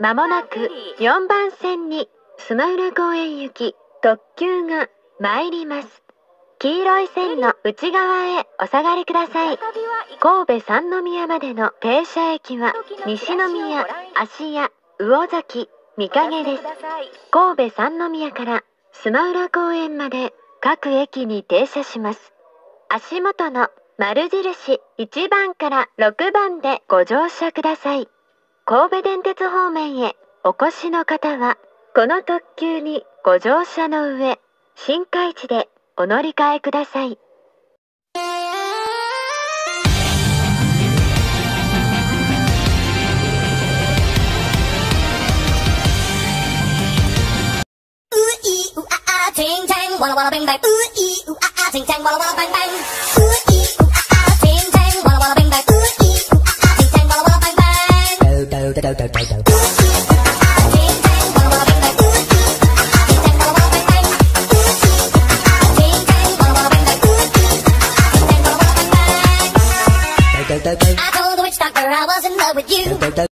まもなく4番線にスマウラ公園行き特急が参ります。黄色い線の内側へお下がりください。神戸三宮までの停車駅は西宮、芦屋、魚崎、三影です。神戸三宮からスマウラ公園まで各駅に停車します。足元の丸印1番から6番でご乗車ください。神戸電鉄方面へお越しの方はこの特急にご乗車の上新海地でお乗り換えください「ウイウアアチンチャンワラワラベンバイ」「うイウあアチンチャンワラワラバンバン」「ウイ I told the witch doctor I was in love with you.